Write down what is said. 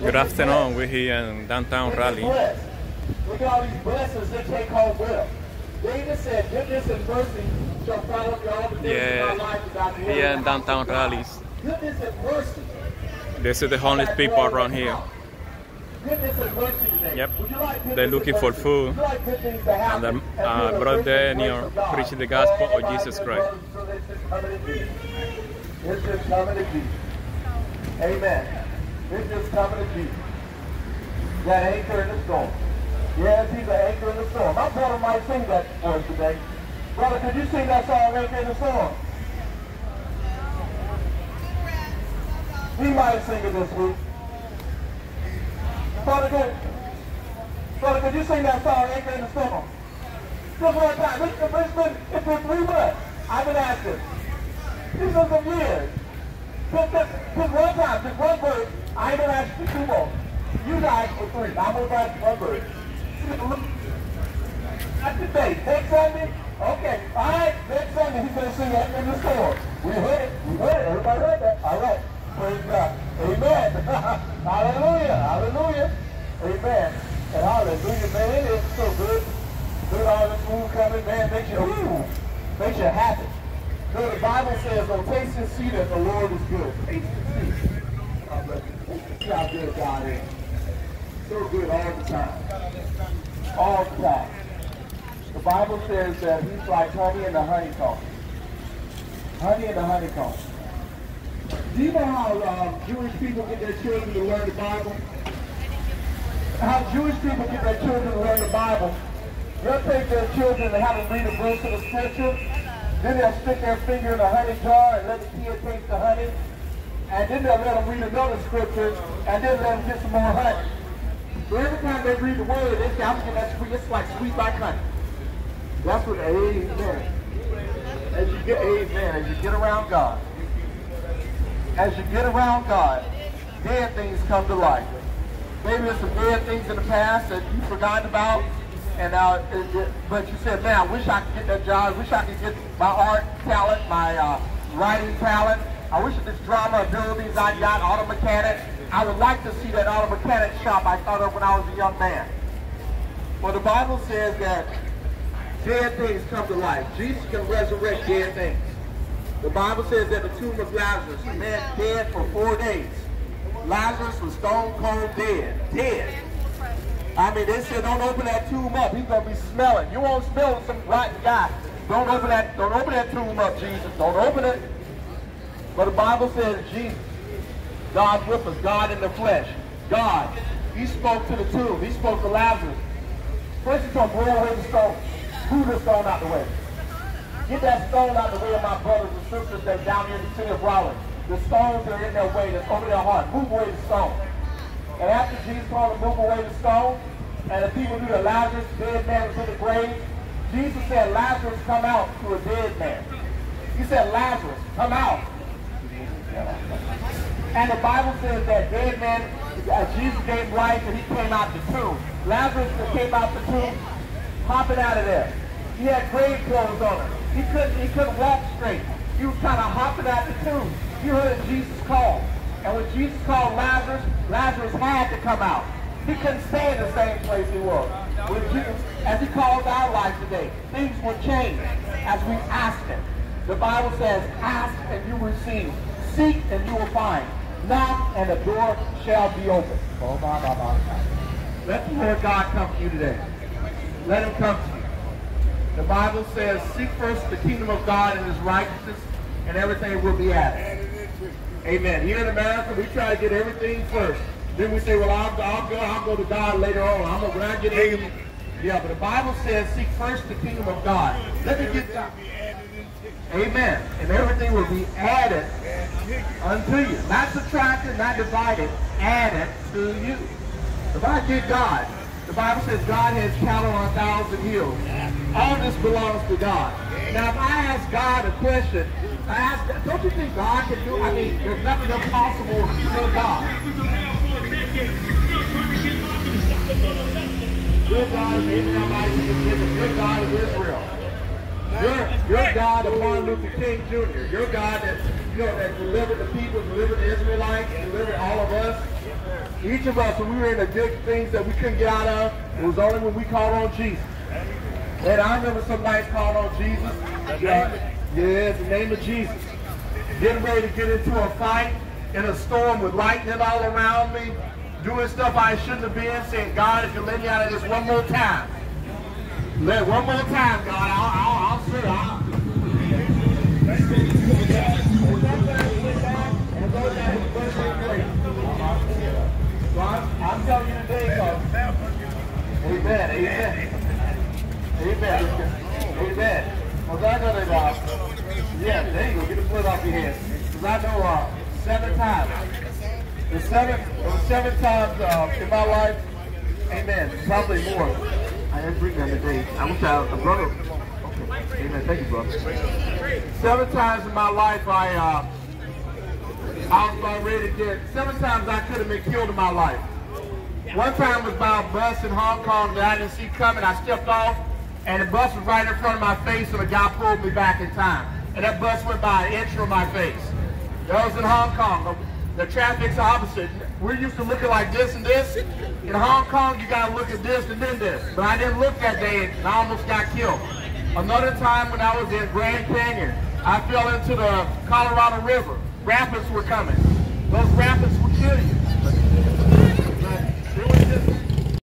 Good afternoon. We're here in downtown Raleigh. Look at all these blessings they take home with them. David said, goodness and mercy shall follow me all the days of my Yeah, life without the here in downtown Raleigh. Goodness and mercy. This is the homeless people around here. Goodness and mercy today. Yep. Would you like goodness They're looking for food. Would you like good things to happen? And they're, uh, brought there near of God. preaching the gospel of Jesus Christ. Amen. It's just coming to Jesus. That anchor in the storm. Yes, he's an anchor in the storm. My brother might sing that for us today. Brother, could you sing that song, Anchor in the Storm? He might sing it this week. Brother, could, brother, could you sing that song, Anchor in the Storm? Just one time. It's, it's been, it's been three months. I've been asking. These are some years. Just, one time, just one verse. I ain't ask asking two more. You guys for three. I'm to ask one verse. Not today. Next Sunday? Okay. All right. Next Sunday, he's to sing Anchor in the Storm. We heard it. We heard it. Everybody heard that. All right. Praise God. Amen. hallelujah. Hallelujah. Amen. And hallelujah, man. It is so good. Good all this food coming, man. Makes you, ooh, makes you happy. Bible says, oh, taste and see that the Lord is good. Taste and see. God bless you. How good God is. So good all the time. All the time. The Bible says that he's like honey in the honeycomb. Honey in the honeycomb. Do you know how uh, Jewish people get their children to learn the Bible? How Jewish people get their children to learn the Bible? They'll take their children and have them read a verse of the scripture. Then they'll stick their finger in a honey jar and let the kid taste the honey. And then they'll let them read another scripture and then let them get some more honey. So every time they read the word, they say, I'm getting that sweet. It's like sweet like honey. That's what, amen. As you get, amen, as you get around God, as you get around God, dead things come to life. Maybe there's some dead things in the past that you forgot about, and it, but you said, man, I wish I could get that job. I wish I could get my art talent, my uh, writing talent. I wish this drama abilities I got, auto mechanic. I would like to see that auto mechanic shop I thought of when I was a young man. Well, the Bible says that dead things come to life. Jesus can resurrect dead things. The Bible says that the tomb of Lazarus, a man dead for four days. Lazarus was stone cold dead. Dead. I mean, they said don't open that tomb up. He's gonna be smelling. You won't smell some rotten guy. Don't open that. Don't open that tomb up, Jesus. Don't open it. But the Bible says Jesus, God with us, God in the flesh, God. He spoke to the tomb. He spoke to Lazarus. First, he told him, roll away the stone. Move the stone out the way. Get that stone out the way of my brothers and sisters that down here in the city of Raleigh. The stones are in their way, that's over their heart. Move away the stone. And after Jesus told to move away the stone, and the people knew that Lazarus, dead man, was in the grave, Jesus said, Lazarus, come out to a dead man. He said, Lazarus, come out. And the Bible says that dead man, uh, Jesus gave life and he came out the tomb. Lazarus came out the tomb, hopping out of there. He had grave clothes on him. He couldn't, he couldn't walk straight. He was kind of hopping out the tomb. You heard Jesus call. And when Jesus called Lazarus, Lazarus had to come out. He couldn't stay in the same place he was. Jesus, as he calls our life today, things will change as we ask him. The Bible says, ask and you will receive. Seek and you will find. Knock and the door shall be open. Oh, my, my, my. Let the Lord God come to you today. Let him come to you. The Bible says, seek first the kingdom of God and his righteousness, and everything will be added. Amen. Here in America, we try to get everything first. Then we say, well, I'll, I'll go, I'll go to God later on. I'm gonna, when I get in. Yeah, but the Bible says, seek first the kingdom of God. Let me get that. Amen. And everything will be added unto you. Not subtracted, not divided, added to you. If I get God, the Bible says God has cattle on a thousand hills. All this belongs to God. Now, if I ask God a question, I don't you think God can do? I mean, there's nothing impossible for God. Good God of Abraham, Isaac, and Jacob. Good God of Israel. You're, you're God of Martin Luther King Jr. You're God that, you know, that delivered the people, delivered the Israelites, delivered all of us. Each of us, when we were in the good things that we couldn't get out of, it was only when we called on Jesus. And I remember somebody called on Jesus. Yeah, yeah, the name of Jesus. Getting ready to get into a fight in a storm with lightning all around me, doing stuff I shouldn't have been, saying, God, if you let me out of this one more time, let one more time, God, I'll, I'll, I'll. I'll. So I'm telling you today, God. Amen, amen. Amen. Amen. Well, I know that, uh, yeah, there you go. Get the foot off your head. Because I know uh, seven times. The seven, there seven times uh, in my life. Amen. Probably more. I didn't bring that today. I wish I a brother. Okay. Amen. Thank you, brother. Seven times in my life, I uh, I was about ready to get. Seven times I could have been killed in my life. One time was by a bus in Hong Kong that I didn't see coming. I stepped off, and the bus was right in front of my face, and the guy pulled me back in time. And that bus went by an inch from my face. Was in Hong Kong. The, the traffic's opposite. We're used to looking like this and this. In Hong Kong, you gotta look at this and then this. But I didn't look that day, and I almost got killed. Another time when I was in Grand Canyon, I fell into the Colorado River. Rapids were coming. Those rapids will kill you.